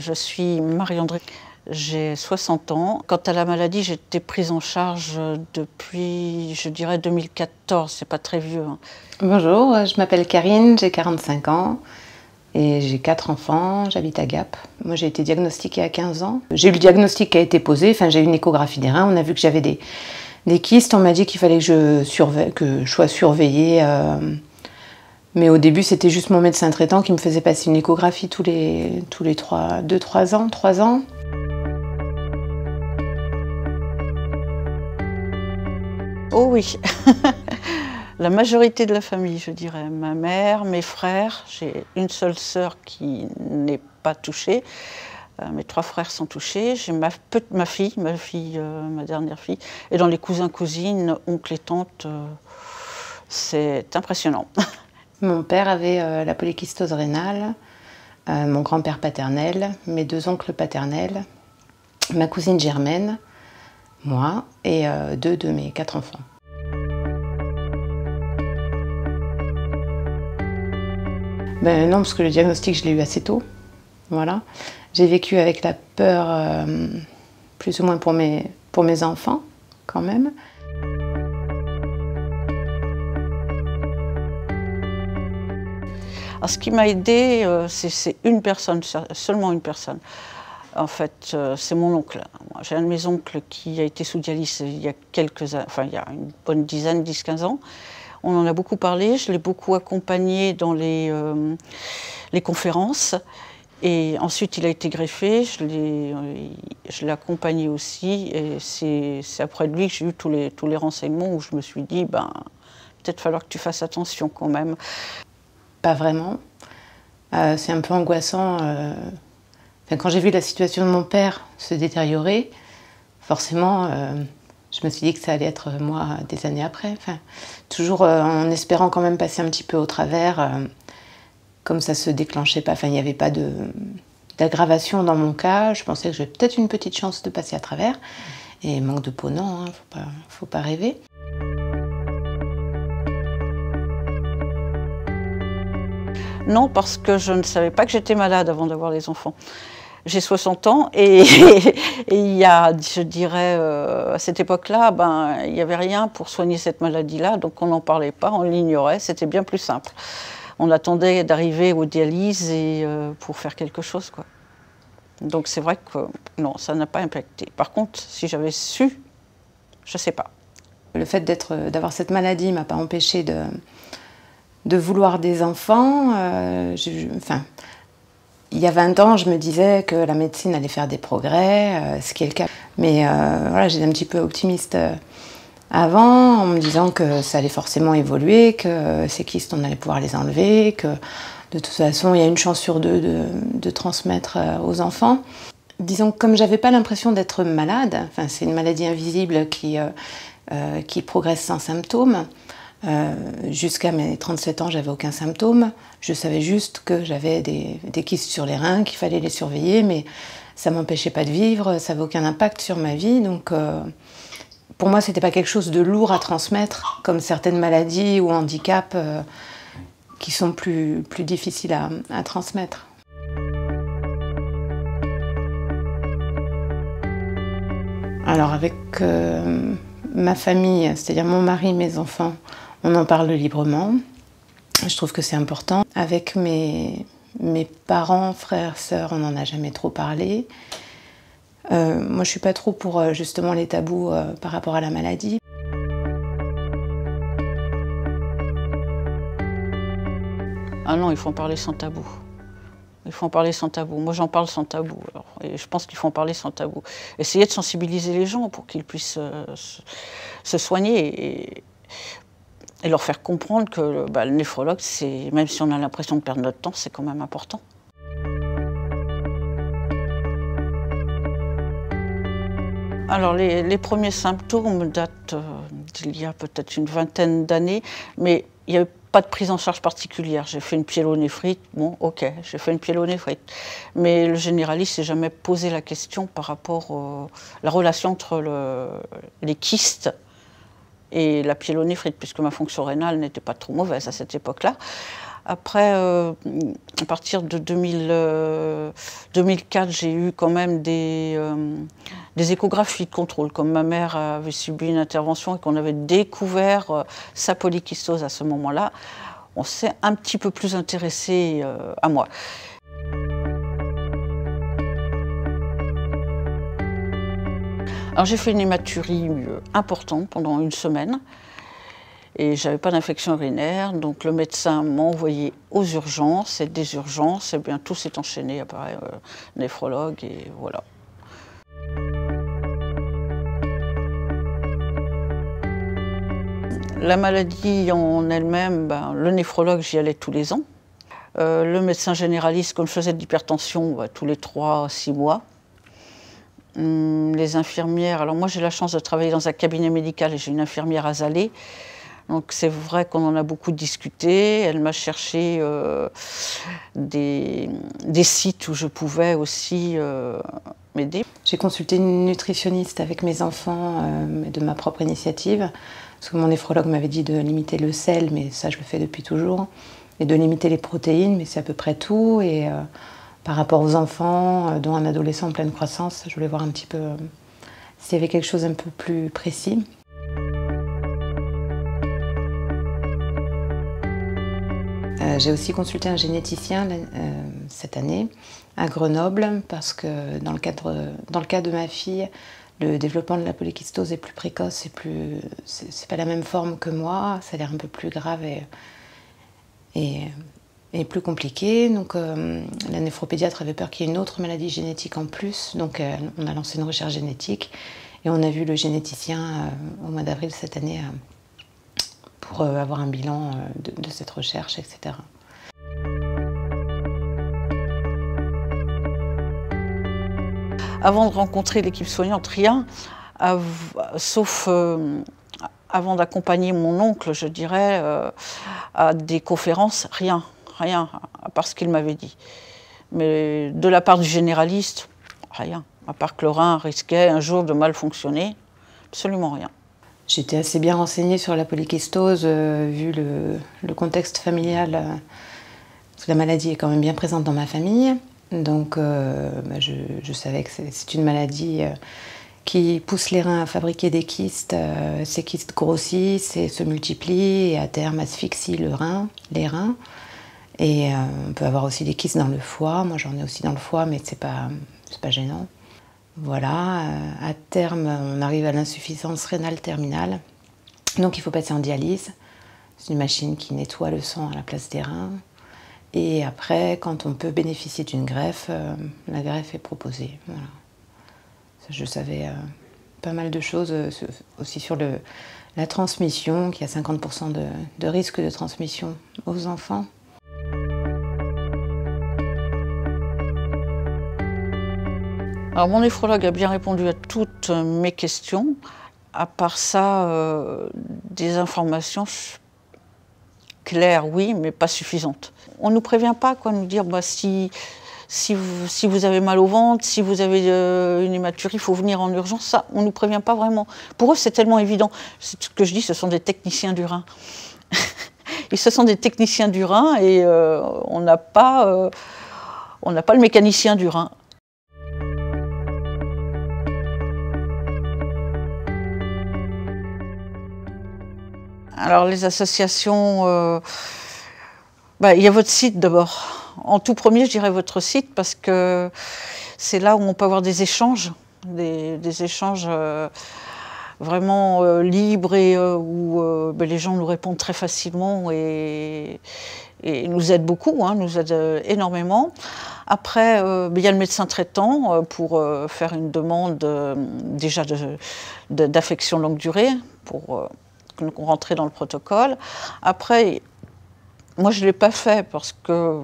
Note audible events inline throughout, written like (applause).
Je suis Marie-André, j'ai 60 ans. Quant à la maladie, j'ai été prise en charge depuis, je dirais, 2014. C'est pas très vieux. hein. Bonjour, je m'appelle Karine, j'ai 45 ans et j'ai quatre enfants, j'habite à Gap. Moi j'ai été diagnostiquée à 15 ans. J'ai eu le diagnostic qui a été posé, enfin j'ai eu une échographie des reins, on a vu que j'avais des, des kystes, on m'a dit qu'il fallait que je, surveille, que je sois surveillée. euh, mais au début c'était juste mon médecin traitant qui me faisait passer une échographie tous les, tous les 2-3 ans, 3 ans. Oh oui, (laughs) la majorité de la famille, je dirais. Ma mère, mes frères, j'ai une seule sœur qui n'est pas touchée. Euh, mes trois frères sont touchés. J'ai ma, ma fille, ma fille, euh, ma dernière fille. Et dans les cousins, cousines, oncles et tantes, euh, c'est impressionnant. (laughs) Mon père avait euh, la polykystose rénale, euh, mon grand-père paternel, mes deux oncles paternels, ma cousine Germaine, moi et euh, deux de mes quatre enfants. Ben non, parce que le diagnostic, je l'ai eu assez tôt. Voilà. J'ai vécu avec la peur, plus ou moins pour mes enfants, quand même. Ce qui m'a aidé, euh, c'est une personne, se- seulement une personne. En fait, euh, c'est mon oncle. J'ai un de mes oncles qui a été sous dialyse il y a quelques enfin il y a une bonne dizaine, 10-15 ans. On en a beaucoup parlé, je l'ai beaucoup accompagné dans les, euh, conférences. Et ensuite, il a été greffé, je l'ai accompagné aussi. Et c'est après lui que j'ai eu tous les, tous les renseignements où je me suis dit, ben, peut-être falloir que tu fasses attention quand même. Pas vraiment. Euh, c'est un peu angoissant. euh. Quand j'ai vu la situation de mon père se détériorer, forcément, euh, je me suis dit que ça allait être moi des années après. Toujours en espérant quand même passer un petit peu au travers. comme ça se déclenchait pas, il n'y avait pas d'aggravation dans mon cas. Je pensais que j'avais peut-être une petite chance de passer à travers. Et manque de peau, non, hein, faut faut pas rêver. Non, parce que je ne savais pas que j'étais malade avant d'avoir les enfants. J'ai 60 ans (laughs) et, il y a, je dirais, euh, à cette époque-là, ben, il n'y avait rien pour soigner cette maladie-là, donc on n'en parlait pas, on l'ignorait, c'était bien plus simple. On attendait d'arriver aux dialyses et, euh, pour faire quelque chose. Quoi. Donc c'est vrai que non, ça n'a pas impacté. Par contre, si j'avais su, je ne sais pas. Le fait d'avoir cette maladie m'a pas empêché de, de vouloir des enfants. Euh, enfin, il y a 20 ans, je me disais que la médecine allait faire des progrès, euh, ce qui est le cas. Mais euh, voilà, j'étais un petit peu optimiste avant, en me disant que ça allait forcément évoluer, que ces kystes, on allait pouvoir les enlever, que de toute façon, il y a une chance sur deux de, transmettre aux enfants. Disons que comme j'avais pas l'impression d'être malade, c'est une maladie invisible qui, qui progresse sans symptômes. Euh, Jusqu'à mes 37 ans, j'avais aucun symptôme. Je savais juste que j'avais des, des kystes sur les reins, qu'il fallait les surveiller, mais ça m'empêchait pas de vivre, ça n'avait aucun impact sur ma vie. Donc, euh, pour moi, c'était pas quelque chose de lourd à transmettre, comme certaines maladies ou handicaps euh, qui sont plus, difficiles à, transmettre. Alors avec ma famille, c'est-à-dire mon mari, mes enfants, on en parle librement. Je trouve que c'est important. Avec mes, parents, frères, sœurs, on n'en a jamais trop parlé. Euh, moi, je suis pas trop pour euh, justement les tabous euh, par rapport à la maladie. Ah non, il faut en parler sans tabou. Il faut parler sans tabou. Moi, j'en parle sans tabou. et je pense qu'il faut en parler sans tabou. Essayer de sensibiliser les gens pour qu'ils puissent se, soigner et leur faire comprendre que bah, le néphrologue, même si on a l'impression de perdre notre temps, c'est quand même important. Alors, les, premiers symptômes datent euh, d'il y a peut-être une vingtaine d'années, mais il n'y a pas de prise en charge particulière. J'ai fait une pyélonéphrite, bon, ok, j'ai fait une pyélonéphrite. Mais le généraliste s'est jamais posé la question par rapport à la relation entre le- les kystes et la pyélonéphrite, puisque ma fonction rénale n'était pas trop mauvaise à cette époque-là. Après, à partir de 2004, j'ai eu quand même des, des, échographies de contrôle. Comme ma mère avait subi une intervention et qu'on avait découvert sa polykystose à ce moment-là, on s'est un petit peu plus intéressé à moi. Alors j'ai fait une hématurie euh, importante pendant une semaine et j'avais pas d'infection urinaire, donc le médecin m'a envoyé aux urgences et des urgences, et bien tout s'est enchaîné après euh, néphrologue et voilà. La maladie en elle-même, ben, le néphrologue, j'y allais tous les ans. Euh, le médecin généraliste, comme je faisais de l'hypertension, ben, tous les 3-6 mois. Hum, les infirmières, alors moi j'ai la chance de travailler dans un cabinet médical et j'ai une infirmière à Zalé. Donc c'est vrai qu'on en a beaucoup discuté. Elle m'a cherché euh, des, sites où je pouvais aussi euh, m'aider. J'ai consulté une nutritionniste avec mes enfants euh, de ma propre initiative. Parce que mon néphrologue m'avait dit de limiter le sel, mais ça je le fais depuis toujours. Et de limiter les protéines, mais c'est à peu près tout. Et par rapport aux enfants, euh, dont un adolescent en pleine croissance. Je voulais voir un petit peu euh, s'il y avait quelque chose un peu plus précis. Euh, j'ai aussi consulté un généticien cette année à Grenoble parce que dans le, cas de ma fille, le développement de la polykystose est plus précoce, c'est plus, c'est pas la même forme que moi, ça a l'air un peu plus grave et est plus compliqué. Donc, euh, la népropédiatre avait peur qu'il y ait une autre maladie génétique en plus. Donc, euh, on a lancé une recherche génétique et on a vu le généticien euh, au mois d'avril cette année pour avoir un bilan de, cette recherche, etc. Avant de rencontrer l'équipe soignante, rien, sauf avant d'accompagner mon oncle, je dirais, à des conférences, rien rien, à part ce qu'il m'avait dit. Mais de la part du généraliste, rien. À part que le rein risquait un jour de mal fonctionner, absolument rien. J'étais assez bien renseignée sur la polykystose, euh, vu le, contexte familial. Euh, la maladie est quand même bien présente dans ma famille. Donc euh, bah, je, savais que c'est une maladie qui pousse les reins à fabriquer des kystes. ces kystes grossissent et se multiplient et à terme asphyxient le rein, les reins. Et euh, on peut avoir aussi des kystes dans le foie. Moi, j'en ai aussi dans le foie, mais c'est pas, pas gênant. Voilà, euh, à terme, on arrive à l'insuffisance rénale terminale. Donc, il faut passer en dialyse. C'est une machine qui nettoie le sang à la place des reins. Et après, quand on peut bénéficier d'une greffe, euh, la greffe est proposée. Je savais pas mal de choses aussi sur la transmission, qu'il y a 50% de, de risque de transmission aux enfants. Alors mon néphrologue a bien répondu à toutes mes questions. À part ça, euh, des informations claires, oui, mais pas suffisantes. On ne nous prévient pas, quoi, nous dire bah, si, si, vous, avez mal au ventre, si vous avez euh, une hématurie, il faut venir en urgence. Ça, on ne nous prévient pas vraiment. Pour eux, c'est tellement évident. Ce que je dis, ce sont des techniciens du rein. (laughs) et ce sont des techniciens du rein et euh, on n'a pas, pas le mécanicien du rein. Alors les associations, euh, bah, il y a votre site d'abord. En tout premier, je dirais votre site parce que c'est là où on peut avoir des échanges, des, échanges euh, vraiment euh, libres et où bah, les gens nous répondent très facilement et, nous aident beaucoup, hein, nous aident énormément. Après, bah, il y a le médecin traitant pour faire une demande déjà d'affection longue durée rentrait dans le protocole. Après, moi je ne l'ai pas fait parce que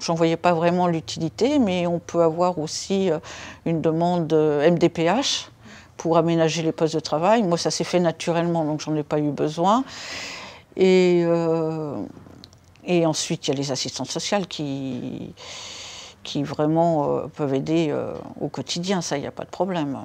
j'en voyais pas vraiment l'utilité, mais on peut avoir aussi euh, une demande MDPH pour aménager les postes de travail. Moi, ça s'est fait naturellement, donc j'en ai pas eu besoin. Et, euh, ensuite, il y a les assistantes sociales qui, qui vraiment euh, peuvent aider au quotidien, ça, il n'y a pas de problème.